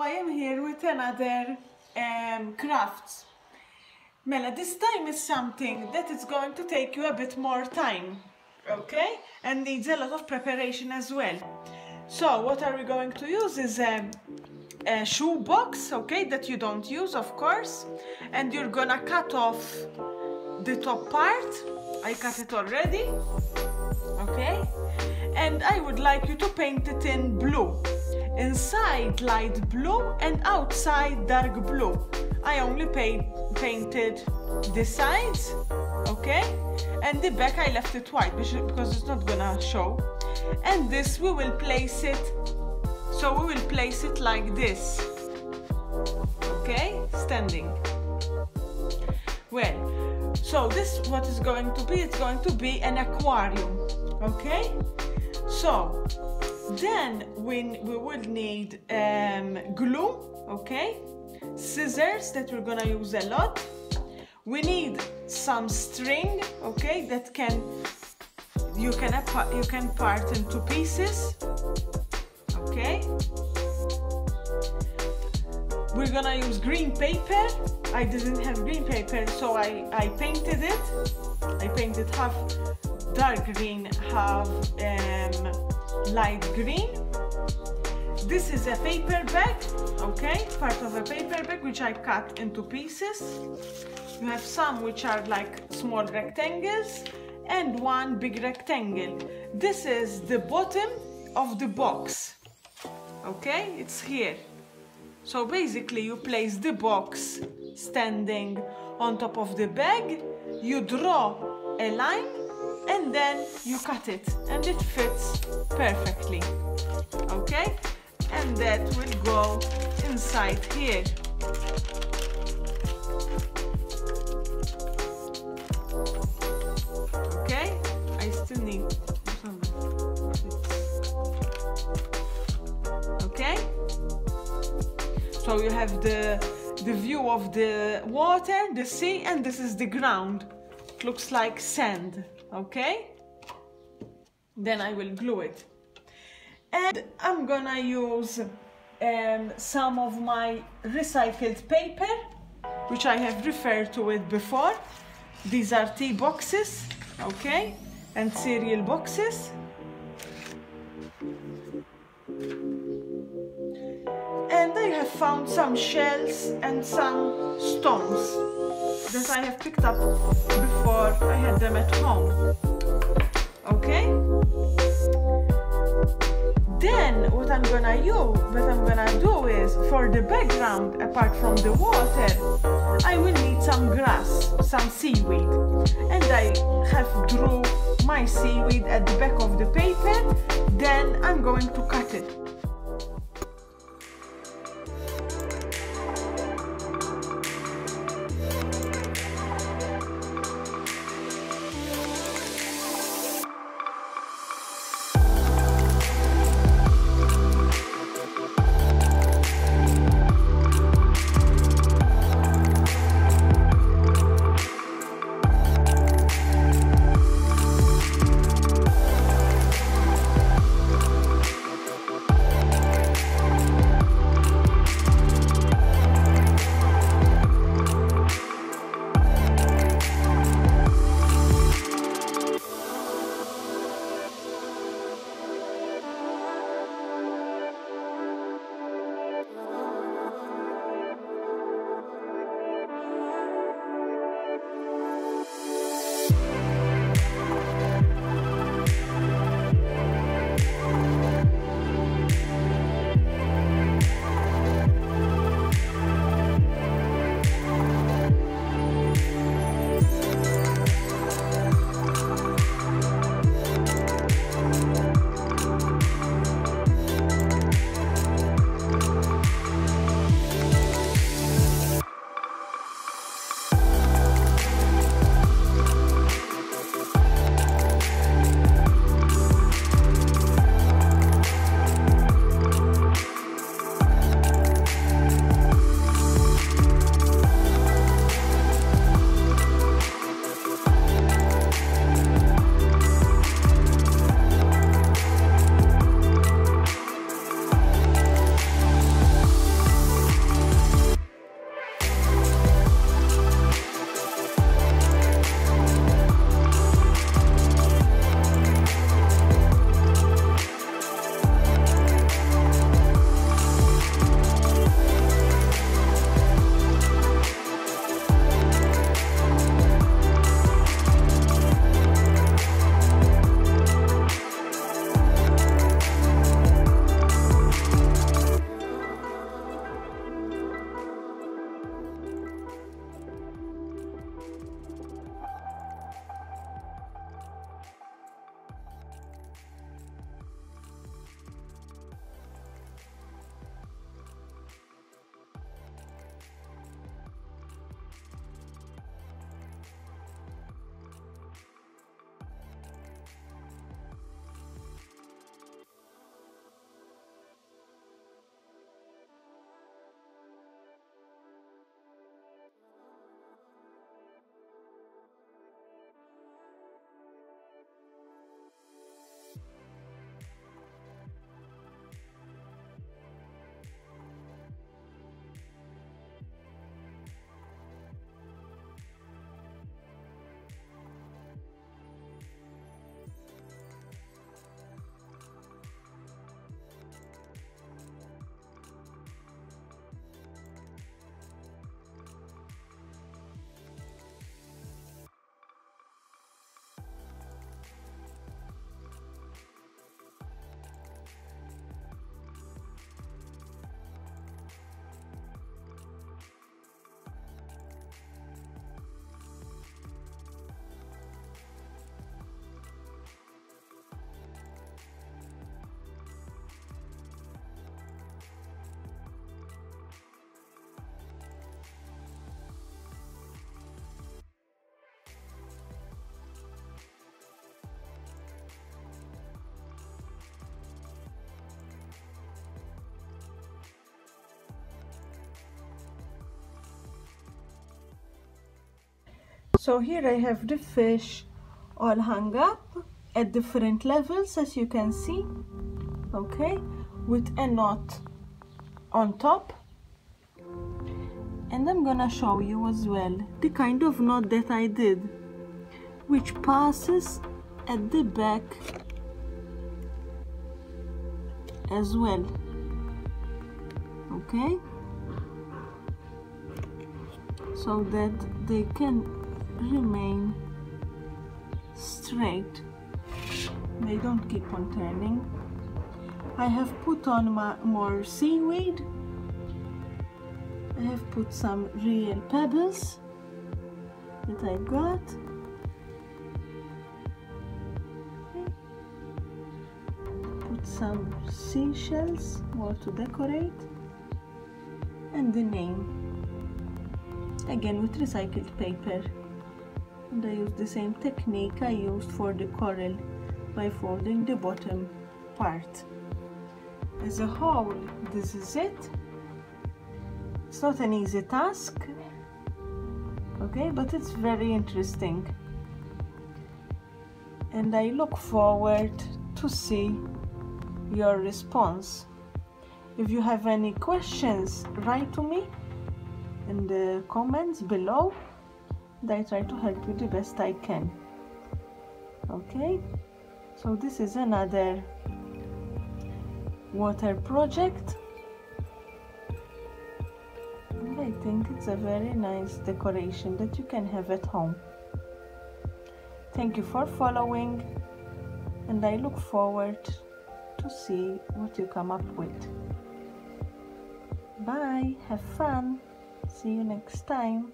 I am here with another um, crafts. Mela, this time is something that is going to take you a bit more time, okay? And needs a lot of preparation as well. So what are we going to use is a, a shoe box, okay, that you don't use, of course. And you're gonna cut off the top part. I cut it already, okay? And I would like you to paint it in blue inside light blue and outside dark blue. I only paint, painted the sides, okay? And the back I left it white because it's not gonna show. And this we will place it, so we will place it like this, okay? Standing. Well, so this what is going to be, it's going to be an aquarium, okay? So, then we, we will need um, glue, okay? Scissors that we're gonna use a lot. We need some string, okay, that can you can you can part into pieces, okay? We're gonna use green paper. I didn't have green paper, so I, I painted it. I painted half dark green, half um, light green. This is a paper bag, okay, part of a paper bag which I cut into pieces. You have some which are like small rectangles and one big rectangle. This is the bottom of the box, okay, it's here. So basically you place the box standing on top of the bag, you draw a line and then you cut it and it fits perfectly. Okay? And that will go inside here. Okay? I still need some okay? So you have the the view of the water the sea and this is the ground. It looks like sand okay? Then I will glue it. And I'm gonna use um, some of my recycled paper which I have referred to it before. These are tea boxes okay? And cereal boxes. And I have found some shells and some stones that I have picked up before I had them at home. Okay? Then what I'm gonna use, what I'm gonna do is for the background, apart from the water, I will need some grass, some seaweed. And I have drew my seaweed at the back of the paper, then I'm going to cut it. So here I have the fish all hung up at different levels as you can see okay with a knot on top. And I'm gonna show you as well the kind of knot that I did which passes at the back as well okay? So that they can remain straight. They don't keep on turning. I have put on my, more seaweed. I have put some real pebbles that I got. Put some seashells more to decorate. And the name. Again with recycled paper and I use the same technique I used for the coral by folding the bottom part. As a whole this is it. It's not an easy task okay but it's very interesting. And I look forward to see your response. If you have any questions write to me in the comments below I try to help you the best I can. Okay? So this is another water project. And I think it's a very nice decoration that you can have at home. Thank you for following and I look forward to see what you come up with. Bye. Have fun. See you next time.